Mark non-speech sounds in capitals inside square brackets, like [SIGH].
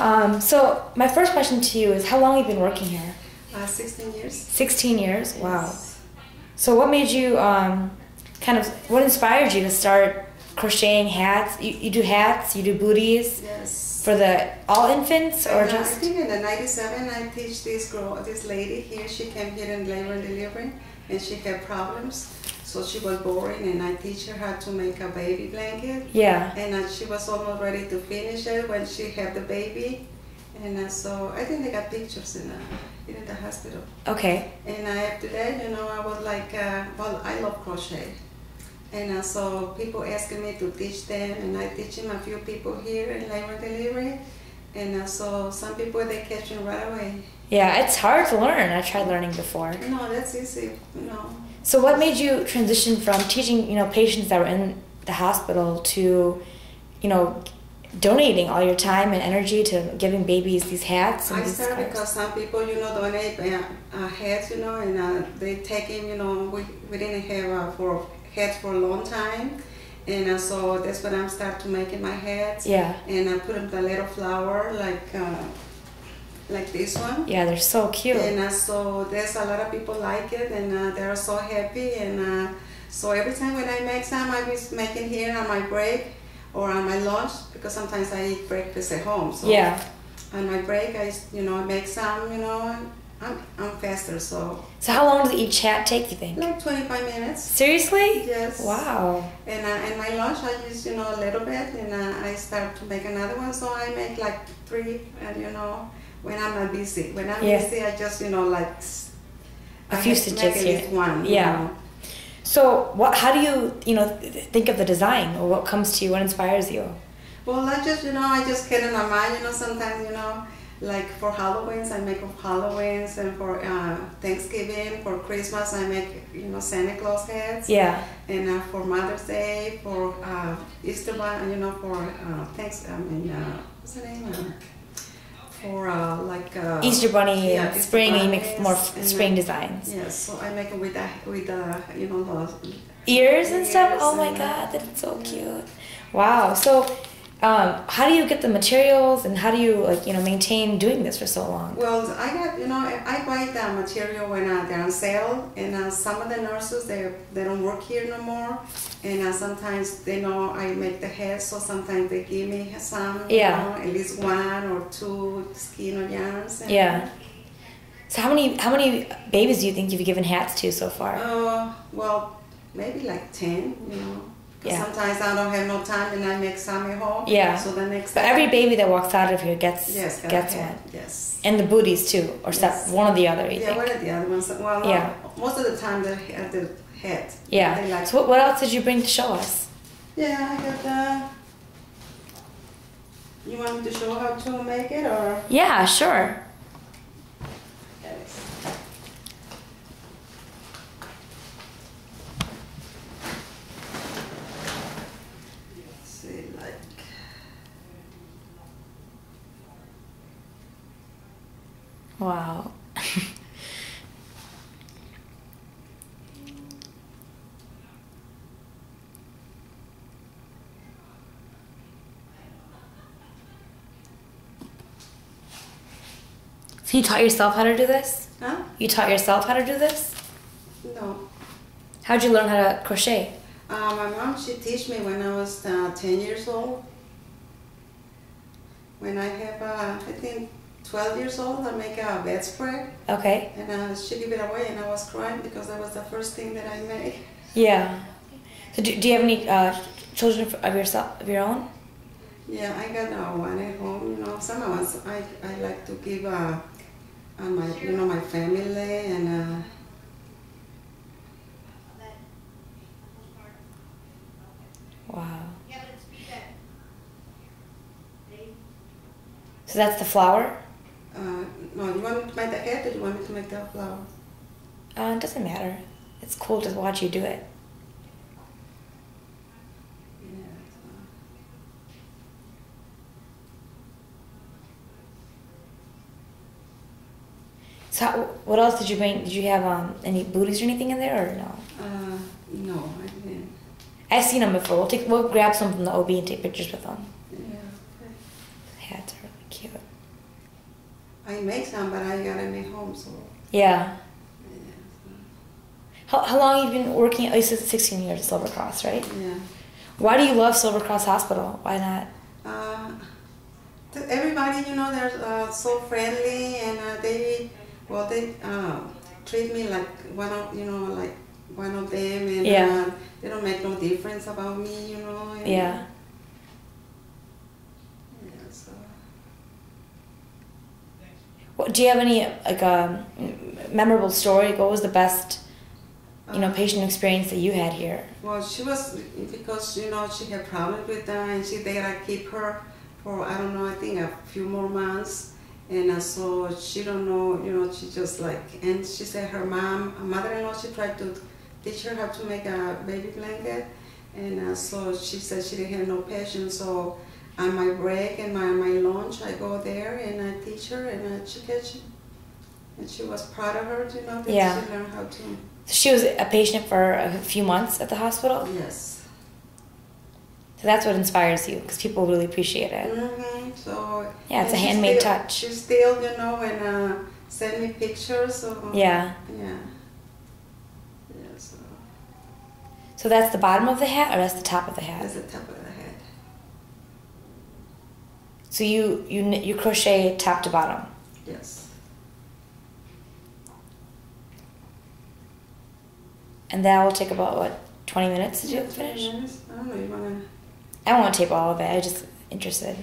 Um, so my first question to you is, how long have you been working here? Uh, 16 years. 16 years. Wow. Yes. So what made you um, kind of what inspired you to start crocheting hats? You, you do hats, you do booties Yes. for the all infants or uh, I just think in the 97 I teach this girl, this lady here, she came here in labor and delivery and she had problems. So she was boring and I teach her how to make a baby blanket. yeah. And uh, she was almost ready to finish it when she had the baby. And uh, so I think they got pictures in, uh, in the hospital. Okay. And uh, after that, you know, I was like, uh, well, I love crochet. And uh, so people asking me to teach them, and I teach them a few people here in labor delivery. And uh, so some people, they catch them right away. Yeah, it's hard to learn. I tried learning before. No, that's easy, you know. So what made you transition from teaching, you know, patients that were in the hospital to, you know, donating all your time and energy to giving babies these hats and I these started scarves? because some people, you know, donate uh, uh, hats, you know, and uh, they take them, you know, we, we didn't have uh, for hats for a long time. And uh, so that's when I'm start to making my hats. Yeah. And I put them the little flower like uh, like this one. Yeah, they're so cute. And uh, so there's a lot of people like it, and uh, they're so happy. And uh, so every time when I make some, I was making here on my break or on my lunch because sometimes I eat breakfast at home. So Yeah. on my break, I you know I make some. You know, I'm I'm faster, so So how long does each hat take, you think? like 25 minutes. Seriously? Yes. Wow. And uh, and my lunch, I use you know a little bit, and uh, I start to make another one. So I make like three, and you know when I'm not busy. When I'm Yeah. busy, I just you know like A I few stitches here. one. you Yeah. know. So what? How do you, you know, think of the design or what comes to you? What inspires you? Well, I just you know I just get in my mind. You know sometimes you know like for Halloween's I make of Halloween's, and for uh, Thanksgiving, for Christmas I make you know Santa Claus hats. Yeah. And uh, for Mother's Day, for uh, Easter, bunny, you know, for uh, thanks, I mean, uh, what's the name? Uh, for uh, like uh, Easter bunny, yeah, spring, and you make more spring uh, designs. Yes, so I make it with the with the you know the Ears and stuff. Ears Oh my and, god, that's so cute. Wow. So, um, how do you get the materials, and how do you like you know maintain doing this for so long? Well, I got you know I buy the material when uh, they're on sale, and uh, some of the nurses they they don't work here no more, and uh, sometimes they know I make the heads, so sometimes they give me some, you know, at least one or two skin or yarns. and- Yeah. So how many how many babies do you think you've given hats to so far? Uh, well, maybe like ten, you know. Yeah. Sometimes I don't have no time, and I make some at home. Yeah. So the next. But every baby that walks out of here gets yes gets one, Yes. and the booties too, or Yes. one or the other. Yeah, think? what are the other ones? Well, Yeah. most of the time the uh, the head. Yeah. Like. So what, what else did you bring to show us? Yeah, I got the. You want me to show how to make it or? Yeah, sure. Yes. Let's see, like. Wow. [LAUGHS] so you taught yourself how to do this? Huh? You taught yourself how to do this? No. How'd you learn how to crochet? Uh, my mom, she teach me when I was uh, 10 years old. When I have, uh, I think, 12 years old, I make a bedspread. Okay. And uh, she gave it away, and I was crying because that was the first thing that I made. Yeah. So do, do you have any uh, children of- of yourself of your own? Yeah, I got uh, one at home. You know, some of us I, I like to give uh, uh, my you know my family and uh, Wow. So that's the flower? Uh, no. You want me to make the head, or you want me to make the flower? Uh, it doesn't matter. It's cool to watch you do it. Yeah. So how, what else did you bring? Did you have um, any booties or anything in there or no? Uh, no, I didn't. I've seen them before. We'll take we'll grab some from the OB and take pictures with them. Yeah. Hats are really cute. I make some, but I gotta make home. So Yeah. yeah, How, how long have you been working? At least 16 years at Silver Cross, right? yeah. Why do you love Silver Cross Hospital? Why not? Uh, everybody, you know, they're uh, so friendly and uh, they, well, they uh, treat me like one of, you know, like one of them, and Yeah. uh, they don't make no difference about me, you know. Yeah, so. What, do you have any like a memorable story? What was the best, you know, Uh, patient experience that you had here? Well, she was because you know she had problems with that, and she they gotta keep her for I don't know I think a few more months, and uh, so she don't know you know she just like and she said her mom, her mother-in-law, she tried to teach her how to make a baby blanket, and uh, so she said she didn't have no patience, so on my break and my my lunch I go there and I teach her and uh, she catch. And she was proud of her, you know, that Yeah. she learned how to. She was a patient for a few months at the hospital. Yes. So that's what inspires you because people really appreciate it. Mm-hmm. So Yeah, it's a handmade still- touch. She still, you know, and uh, send me pictures. So Yeah. yeah, yeah. So So that's the bottom of the hat, or that's the top of the hat. that's the top of the head. So you you you crochet top to bottom. Yes. And that will take about what twenty minutes to do Yeah, finish. yes. I don't know. You wanna? I to tape all of it. I just interested.